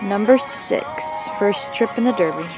Number six, first trip in the Derby.